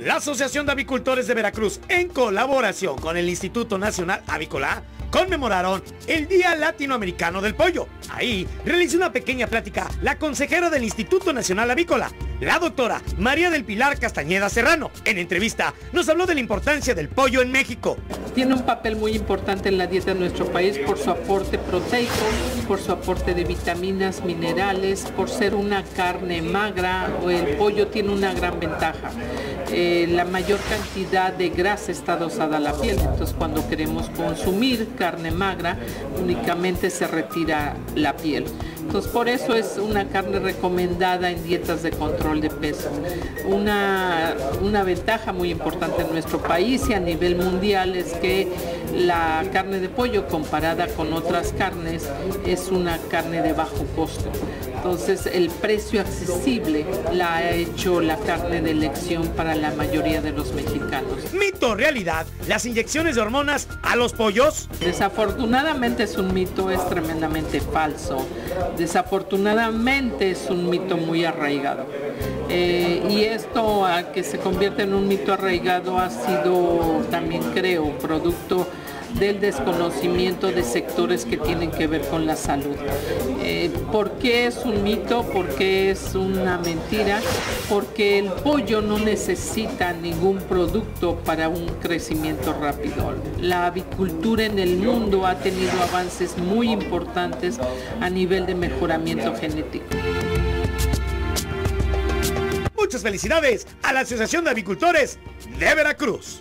La Asociación de Avicultores de Veracruz, en colaboración con el Instituto Nacional Avícola, conmemoraron el Día Latinoamericano del Pollo. Ahí realizó una pequeña plática la consejera del Instituto Nacional Avícola, la doctora María del Pilar Castañeda Serrano. En entrevista nos habló de la importancia del pollo en México. Tiene un papel muy importante en la dieta de nuestro país por su aporte proteico, por su aporte de vitaminas, minerales, por ser una carne magra. El pollo tiene una gran ventaja. Eh, la mayor cantidad de grasa está adosada a la piel, entonces cuando queremos consumir carne magra únicamente se retira la piel. Entonces por eso es una carne recomendada en dietas de control de peso. Una, una ventaja muy importante en nuestro país y a nivel mundial es que la carne de pollo comparada con otras carnes es una carne de bajo costo. Entonces el precio accesible la ha hecho la carne de elección para la mayoría de los mexicanos. Mito, realidad, las inyecciones de hormonas a los pollos. Desafortunadamente es un mito, es tremendamente falso. Desafortunadamente es un mito muy arraigado. Eh, y esto a que se convierte en un mito arraigado ha sido también creo producto del desconocimiento de sectores que tienen que ver con la salud. Eh, ¿Por qué es un mito? ¿Por qué es una mentira? Porque el pollo no necesita ningún producto para un crecimiento rápido. La avicultura en el mundo ha tenido avances muy importantes a nivel de mejoramiento genético. Muchas felicidades a la Asociación de Avicultores de Veracruz.